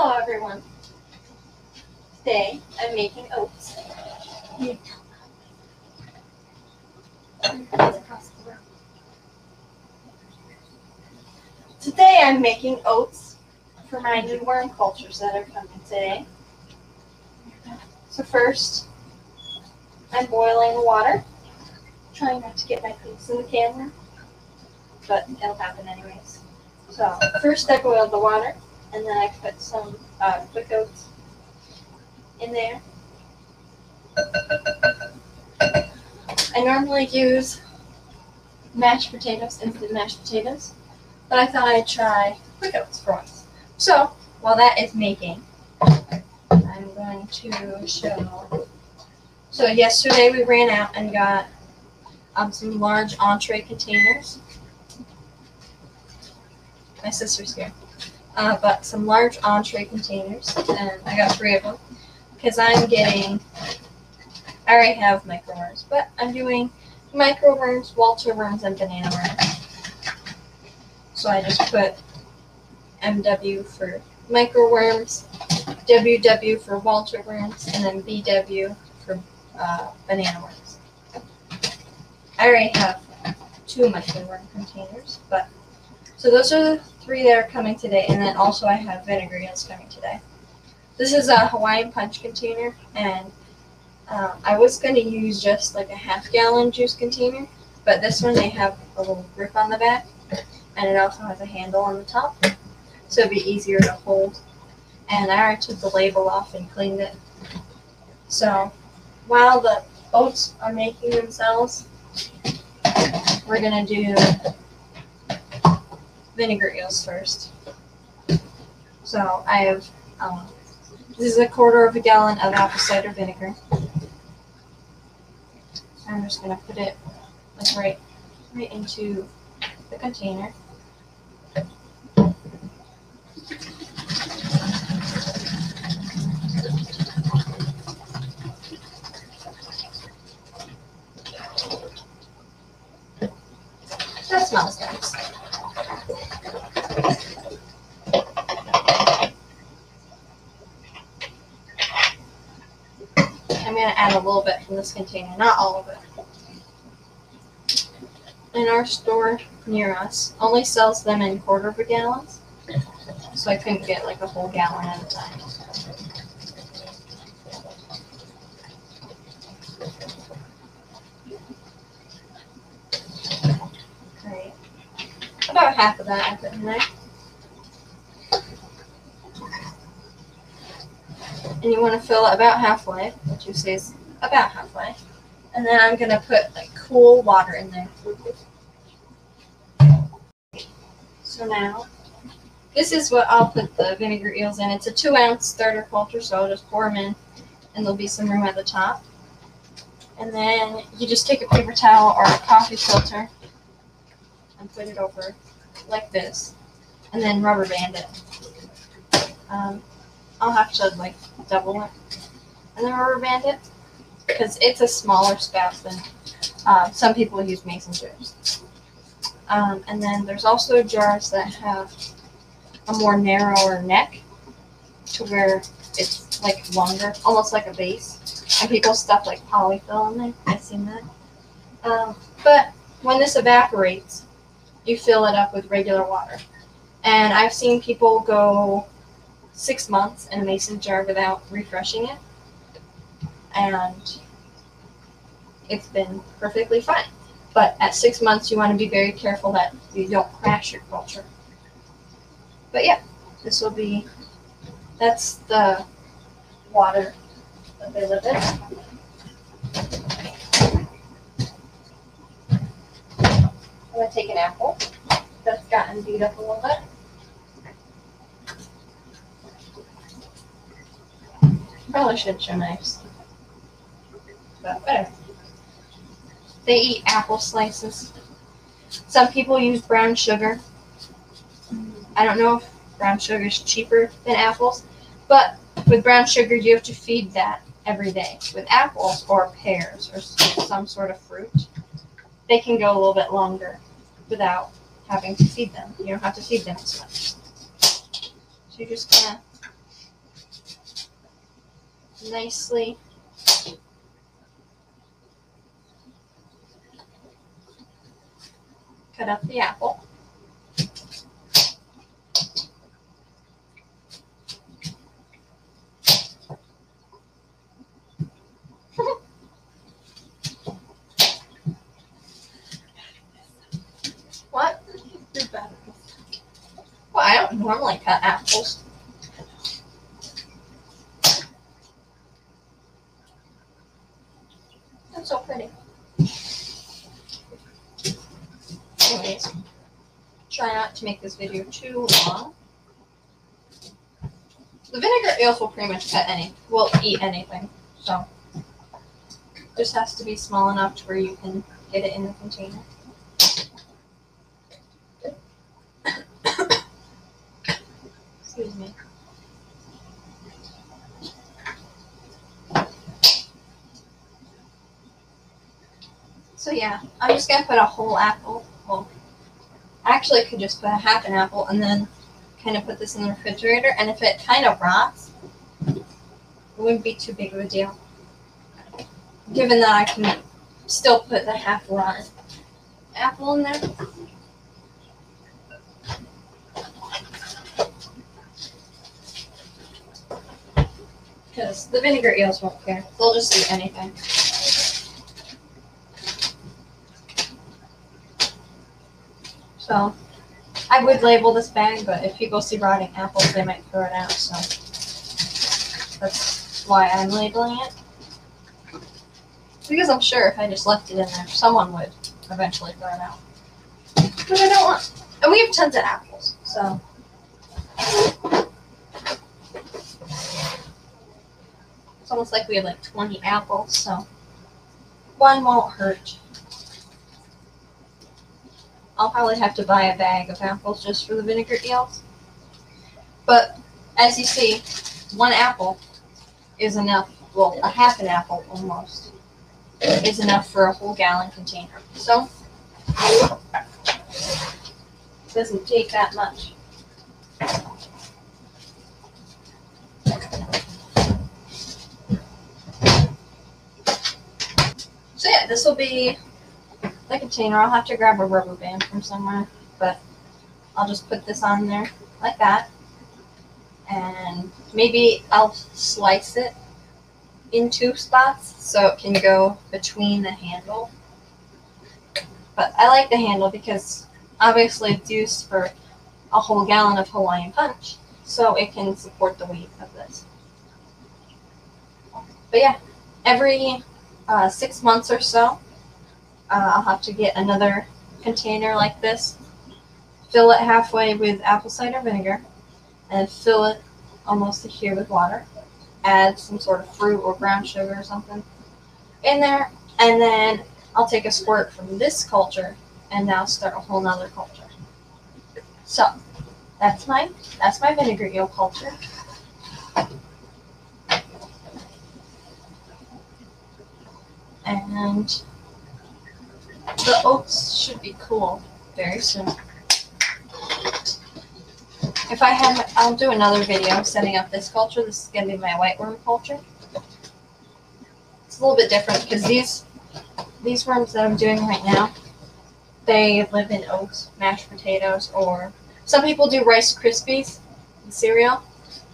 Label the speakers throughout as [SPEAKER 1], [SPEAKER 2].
[SPEAKER 1] Hello everyone. Today I'm making oats. Today I'm making oats for my new worm cultures that are coming today. So first I'm boiling the water. Trying not to get my face in the camera, but it'll happen anyways. So first I boiled the water and then I put some uh, quick oats in there. I normally use mashed potatoes, instant mashed potatoes, but I thought I'd try quick oats for once. So while that is making, I'm going to show. So yesterday we ran out and got um, some large entree containers. My sister's here uh, but some large entree containers, and I got three of them because I'm getting. I already have microworms, but I'm doing microworms, Walter worms, and banana worms. So I just put MW for microworms, WW for Walter worms, and then BW for uh, banana worms. I already have two microworm containers, but so those are the three that are coming today, and then also I have vinegar eels coming today. This is a Hawaiian punch container, and um, I was going to use just like a half gallon juice container, but this one they have a little grip on the back, and it also has a handle on the top, so it'd be easier to hold. And I already took the label off and cleaned it. So while the oats are making themselves, we're gonna do vinegar eels first. So I have, um, this is a quarter of a gallon of apple cider vinegar. I'm just gonna put it like right, right into the container. That smells nice. I'm gonna add a little bit from this container, not all of it. And our store near us only sells them in quarter of a gallons, so I couldn't get like a whole gallon at a time. Great. About half of that I put in there. and you want to fill it about halfway, which you say is about halfway. And then I'm going to put like cool water in there. So now, this is what I'll put the vinegar eels in. It's a two ounce starter culture, so I'll just pour them in, and there'll be some room at the top. And then you just take a paper towel or a coffee filter and put it over like this, and then rubber band it. Um, I'll have to like double it and then rubber band it because it's a smaller spout than uh, some people use mason jars. Um, and then there's also jars that have a more narrower neck to where it's like longer, almost like a base. And people stuff like polyfill in there. I've seen that. Um, but when this evaporates, you fill it up with regular water. And I've seen people go six months in a mason jar without refreshing it. And it's been perfectly fine. But at six months, you want to be very careful that you don't crash your culture. But yeah, this will be, that's the water that they live in. I'm going to take an apple that's gotten beat up a little bit. Probably should show knives. Whatever. They eat apple slices. Some people use brown sugar. I don't know if brown sugar is cheaper than apples, but with brown sugar, you have to feed that every day. With apples or pears or some sort of fruit, they can go a little bit longer without having to feed them. You don't have to feed them as much. So you're just gonna nicely cut up the apple. what?
[SPEAKER 2] You're bad.
[SPEAKER 1] Well, I don't normally cut apples. That's so pretty. Anyways, try not to make this video too long. The vinegar eels will pretty much cut any, will eat anything, so just has to be small enough to where you can get it in the container. Excuse me. So yeah, I'm just gonna put a whole apple. Actually, I could just put a half an apple and then kind of put this in the refrigerator. And if it kind of rots, it wouldn't be too big of a deal. Given that I can still put the half rotten apple in there. Because the vinegar eels won't care. They'll just eat anything. So, I would label this bag, but if people see rotting apples, they might throw it out. So, that's why I'm labeling it. Because I'm sure if I just left it in there, someone would eventually throw it out. But I don't want. And we have tons of apples, so. It's almost like we have like 20 apples, so one won't hurt. I'll probably have to buy a bag of apples just for the vinegar eels. But as you see, one apple is enough, well, a half an apple almost, is enough for a whole gallon container. So, it doesn't take that much. So yeah, this will be the container. I'll have to grab a rubber band from somewhere, but I'll just put this on there like that. And maybe I'll slice it in two spots so it can go between the handle. But I like the handle because obviously it's used for a whole gallon of Hawaiian punch, so it can support the weight of this. But yeah, every uh, six months or so, uh, I'll have to get another container like this, fill it halfway with apple cider vinegar, and fill it almost to here with water. Add some sort of fruit or brown sugar or something in there, and then I'll take a squirt from this culture and now start a whole nother culture. So that's my that's my vinegar eel culture. And the oats should be cool very soon. If I have, I'll do another video setting up this culture. This is gonna be my white worm culture. It's a little bit different because these these worms that I'm doing right now, they live in oats, mashed potatoes, or some people do Rice Krispies in cereal,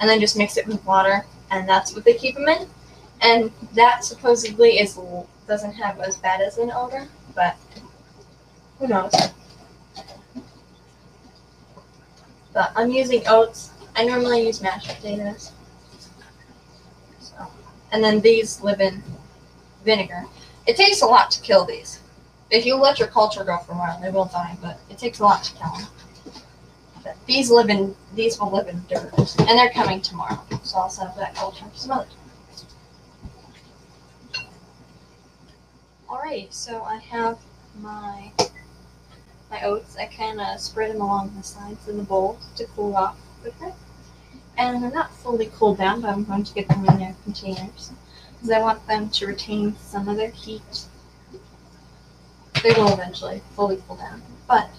[SPEAKER 1] and then just mix it with water, and that's what they keep them in. And that supposedly is doesn't have as bad as an odor, but who knows? But I'm using oats. I normally use mashed potatoes. So, and then these live in vinegar. It takes a lot to kill these. If you let your culture go for a while, they will die, but it takes a lot to kill them. But these live in these will live in dirt, and they're coming tomorrow. So I'll set up that culture some other time. Alright, so I have my my oats. I kind of spread them along the sides of the bowl to cool off quicker. And they're not fully cooled down, but I'm going to get them in their containers because I want them to retain some of their heat. They will eventually fully cool down, but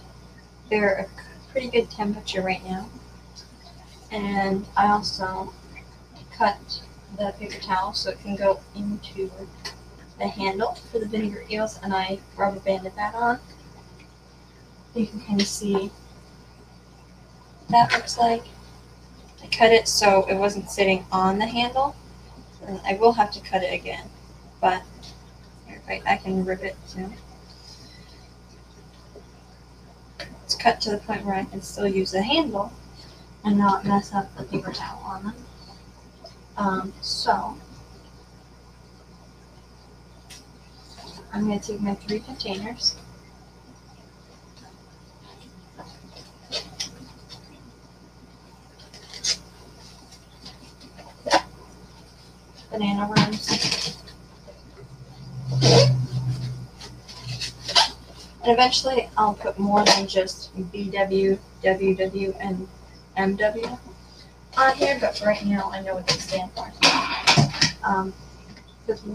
[SPEAKER 1] they're a pretty good temperature right now. And I also cut the paper towel so it can go into the handle for the vinegar eels and I rubber banded that on. You can kind of see that looks like. I cut it so it wasn't sitting on the handle. And I will have to cut it again, but I, I can rip it too. It's cut to the point where I can still use the handle and not mess up the paper towel on them. Um, so I'm going to take my three containers. Banana worms. And eventually I'll put more than just BW, WW, and MW on here, but right now I know what they stand for. Um, with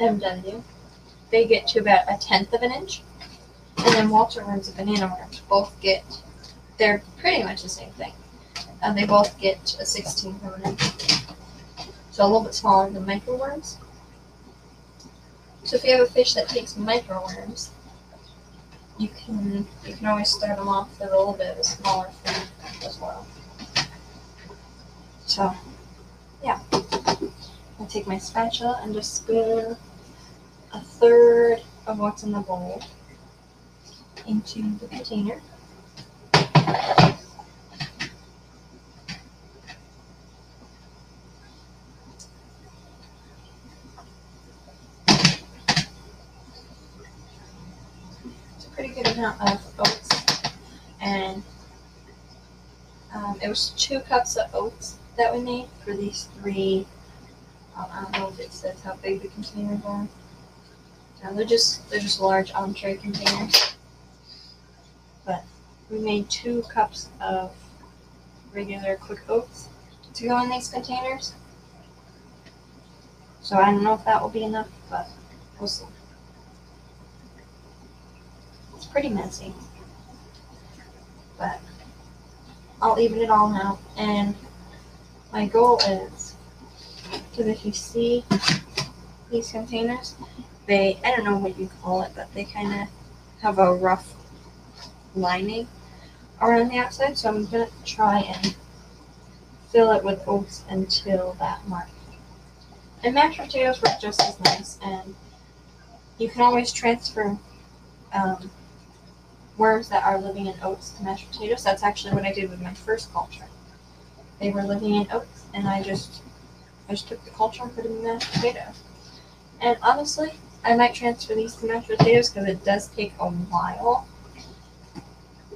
[SPEAKER 1] micro worms, MW, they get to about a tenth of an inch. And then Walter worms and banana worms both get, they're pretty much the same thing. And they both get a sixteenth of an inch. So a little bit smaller than micro worms. So if you have a fish that takes micro worms, you can you can always start them off with a little bit of a smaller food as well. So, yeah. I'll take my spatula and just spoon a third of what's in the bowl into the container. It's a pretty good amount of oats, and um, it was two cups of oats that we made for these three. I don't know if it says how big the containers are. No, they're just they're just large entree containers. But we made two cups of regular quick oats to go in these containers. So I don't know if that will be enough, but we'll see. It's pretty messy. But I'll even it all out and my goal is because if you see these containers, they I don't know what you call it, but they kind of have a rough lining around the outside. So I'm gonna try and fill it with oats until that mark. And mashed potatoes work just as nice, and you can always transfer um, worms that are living in oats to mashed potatoes. That's actually what I did with my first culture. They were living in oats, and I just I just took the culture and put it in mashed potatoes. And honestly, I might transfer these to mashed potatoes because it does take a while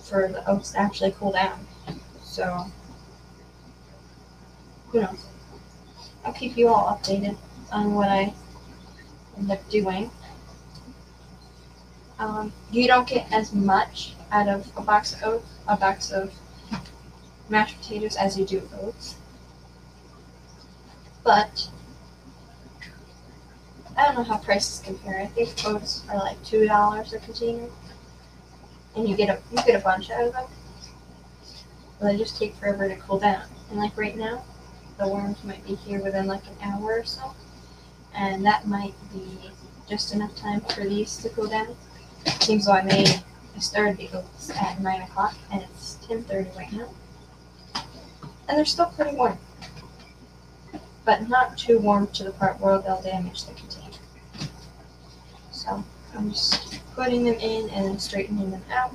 [SPEAKER 1] for the oats to actually cool down. So who knows? I'll keep you all updated on what I end up doing. Um, you don't get as much out of a box of oats, a box of mashed potatoes as you do oats. But I don't know how prices compare. I think oats are like two dollars a container, and you get a you get a bunch out of them. But they just take forever to cool down. And like right now, the worms might be here within like an hour or so, and that might be just enough time for these to cool down. Seems though I made I started the oats at nine o'clock, and it's ten thirty right now, and they're still pretty warm, but not too warm to the part where they'll damage the container. So I'm just putting them in and then straightening them out.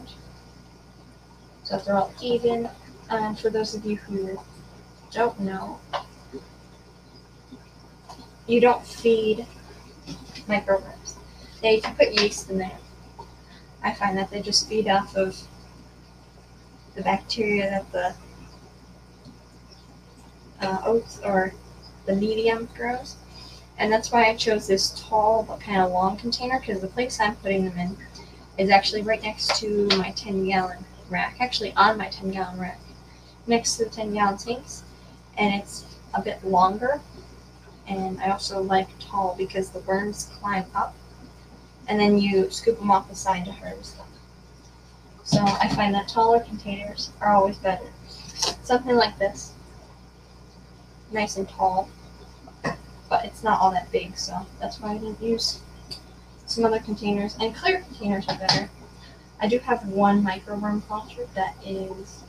[SPEAKER 1] So they're all even, and for those of you who don't know, you don't feed microworms. They can put yeast in there. I find that they just feed off of the bacteria that the uh, oats or the medium grows. And that's why I chose this tall but kind of long container because the place I'm putting them in is actually right next to my 10 gallon rack, actually on my 10 gallon rack, next to the 10 gallon sinks. And it's a bit longer. And I also like tall because the worms climb up and then you scoop them off the side to harvest them. So I find that taller containers are always better. Something like this nice and tall, but it's not all that big, so that's why I didn't use some other containers. And clear containers are better. I do have one microworm culture that is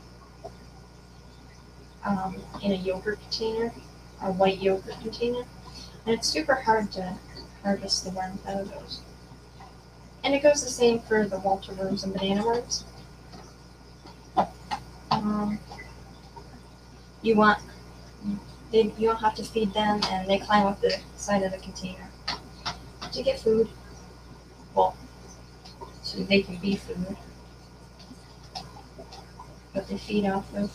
[SPEAKER 1] um, in a yogurt container, a white yogurt container, and it's super hard to harvest the worms out of those. And it goes the same for the Walter worms and banana worms. Um, you want they, you don't have to feed them, and they climb up the side of the container to get food. Well, so they can be food, but they feed off of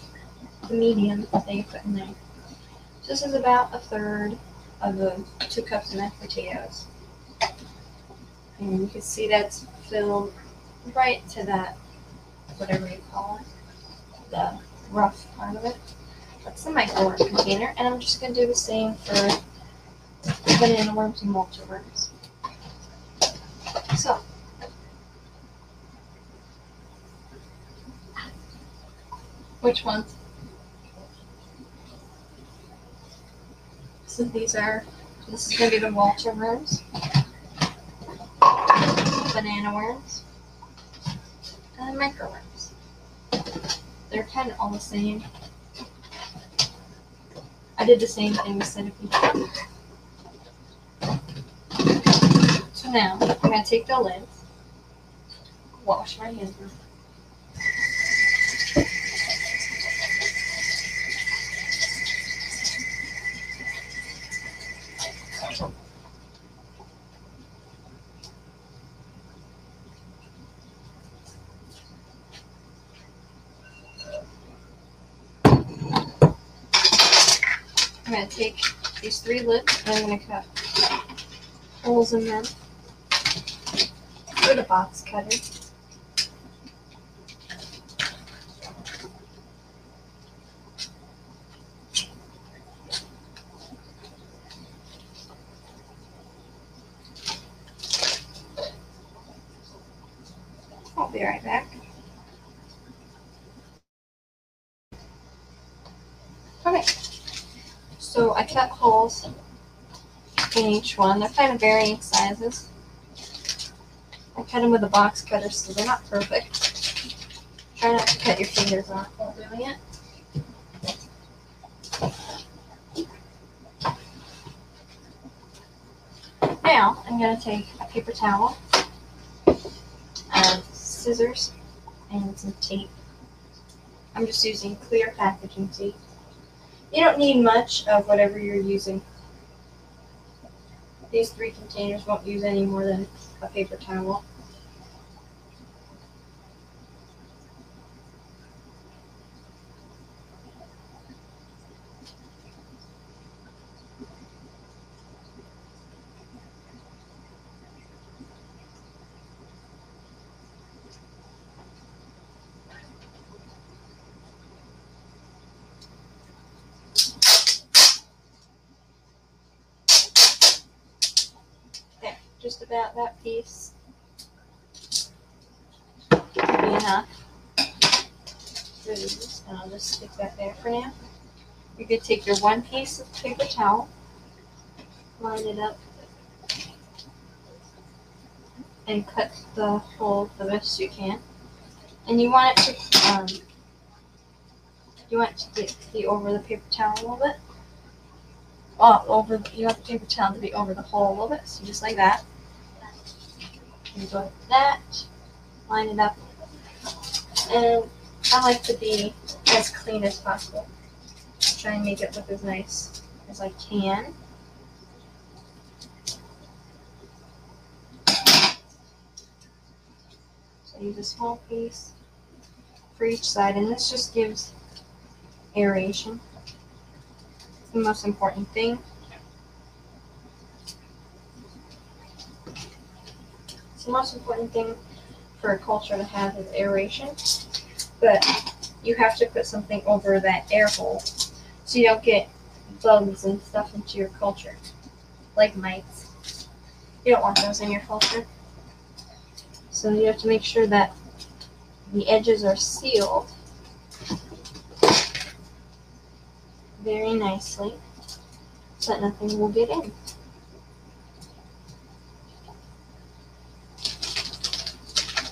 [SPEAKER 1] the medium that they put in there. So this is about a third of the two cups of mashed potatoes. And you can see that's filled right to that, whatever you call it, the rough part of it. That's the microworm container, and I'm just gonna do the same for banana worms and Walter worms. So. Which ones? So these are, this is gonna be the Walter worms, banana worms, and micro worms. They're kind of all the same. I did the same thing with centipede. So now I'm gonna take the lids, wash my hands. with it. I'm gonna take these three lids and I'm gonna cut holes in them with a box cutter. I'll be right back. Okay. So I cut holes in each one. They're kind of varying sizes. I cut them with a box cutter so they're not perfect. Try not to cut your fingers off while doing it. Now I'm going to take a paper towel, uh, scissors, and some tape. I'm just using clear packaging tape. You don't need much of whatever you're using. These three containers won't use any more than a paper towel. There, just about that piece. Will be enough. for these, And I'll just stick that there for now. You could take your one piece of paper towel, line it up, and cut the hole the best you can. And you want it to, um, you want to get, be over the paper towel a little bit. Oh, over, you want the paper towel to be over the hole a little bit, so just like that. And go like that, line it up. And I like to be as clean as possible. Try and make it look as nice as I can. So use a small piece for each side, and this just gives aeration. It's the most important thing. It's the most important thing for a culture to have is aeration, but you have to put something over that air hole so you don't get bugs and stuff into your culture, like mites. You don't want those in your culture. So you have to make sure that the edges are sealed very nicely. so that nothing will get in.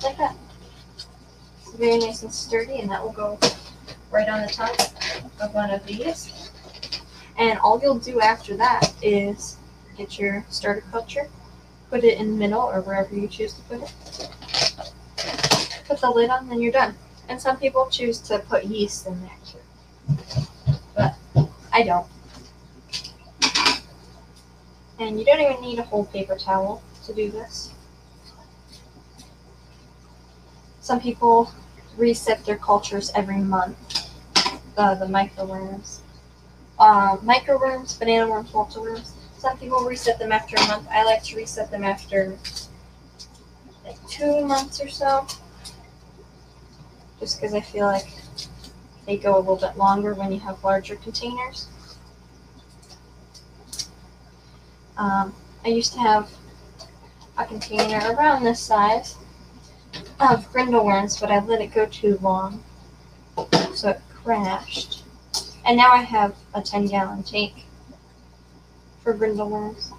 [SPEAKER 1] Like that. It's very nice and sturdy, and that will go right on the top of one of these. And all you'll do after that is get your starter culture, put it in the middle or wherever you choose to put it. Put the lid on, then you're done. And some people choose to put yeast in there too. But I don't. And you don't even need a whole paper towel to do this. Some people reset their cultures every month. Uh, the microworms. Uh, microworms, banana worms, walter worms. Some people reset them after a month. I like to reset them after like two months or so. Just because I feel like they go a little bit longer when you have larger containers. Um, I used to have a container around this size of grindal worms, but I let it go too long, so it crashed. And now I have a 10 gallon tank for grindal worms.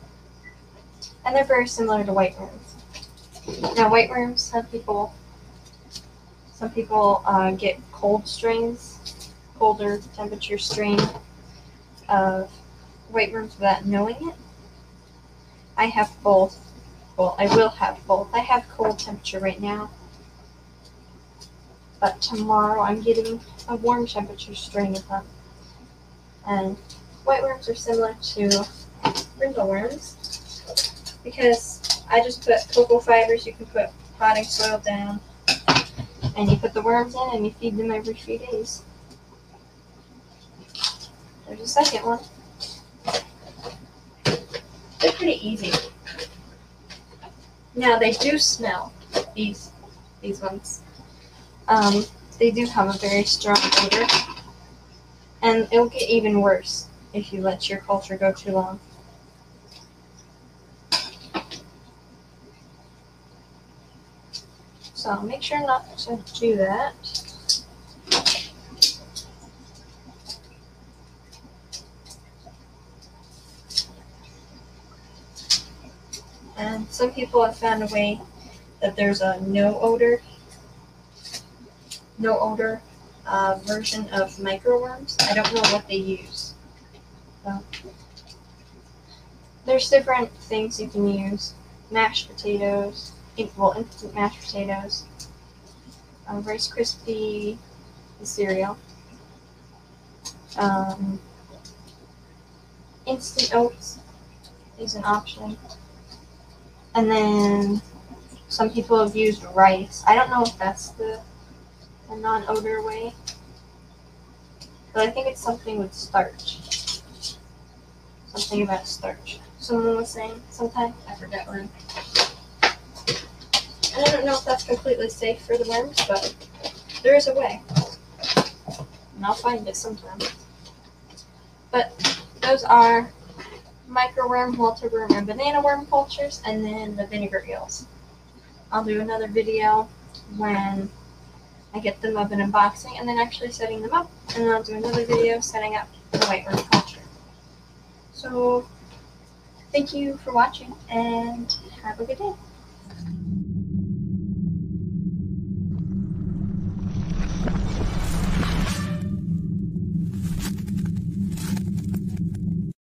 [SPEAKER 1] And they're very similar to white worms. Now, white worms, some people, some people uh, get cold strains, colder temperature strain of white worms without knowing it. I have both. Well, I will have both. I have cold temperature right now. But tomorrow I'm getting a warm temperature strain of them. And white worms are similar to grindal worms because I just put cocoa fibers. You can put potting soil down, and you put the worms in, and you feed them every few days. There's a second one. They're pretty easy. Now they do smell. These these ones. Um, they do have a very strong odor, and it'll get even worse if you let your culture go too long. So make sure not to do that. And some people have found a way that there's a no odor, no odor uh, version of microworms. I don't know what they use. So, there's different things you can use. Mashed potatoes, well, instant mashed potatoes, um, Rice Krispie, cereal, um, instant oats is an option. And then some people have used rice. I don't know if that's the, the non odor way. But I think it's something with starch. Something about starch. Someone was saying sometime. I forgot when. And I don't know if that's completely safe for the worms, but there is a way. And I'll find it sometime. But those are microworm, Walter worm, and banana worm cultures, and then the vinegar eels. I'll do another video when I get them up in unboxing and then actually setting them up. And then I'll do another video setting up the white worm culture. So thank you for watching and have a good day.